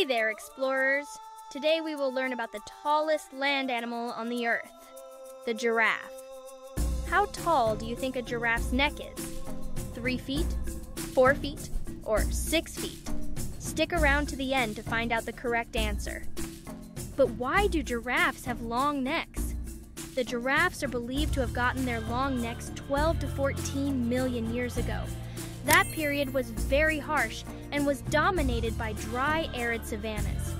Hey there, explorers! Today we will learn about the tallest land animal on the earth the giraffe. How tall do you think a giraffe's neck is? Three feet, four feet, or six feet? Stick around to the end to find out the correct answer. But why do giraffes have long necks? The giraffes are believed to have gotten their long necks 12 to 14 million years ago. That period was very harsh and was dominated by dry, arid savannas.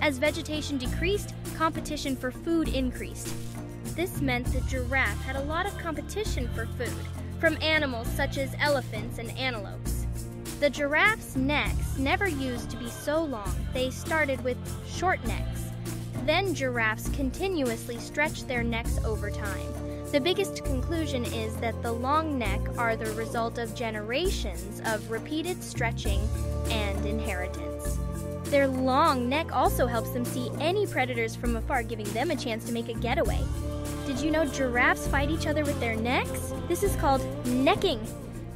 As vegetation decreased, competition for food increased. This meant the giraffe had a lot of competition for food from animals such as elephants and antelopes. The giraffe's necks never used to be so long, they started with short necks. Then giraffes continuously stretch their necks over time. The biggest conclusion is that the long neck are the result of generations of repeated stretching and inheritance. Their long neck also helps them see any predators from afar, giving them a chance to make a getaway. Did you know giraffes fight each other with their necks? This is called necking.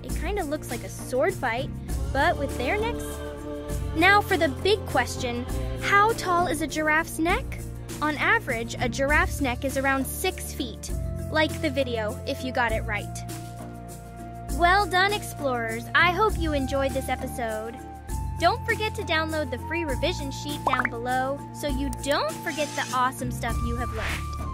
It kind of looks like a sword fight, but with their necks. Now for the big question how tall is a giraffe's neck? On average, a giraffe's neck is around six feet. Like the video if you got it right. Well done, explorers. I hope you enjoyed this episode. Don't forget to download the free revision sheet down below so you don't forget the awesome stuff you have learned.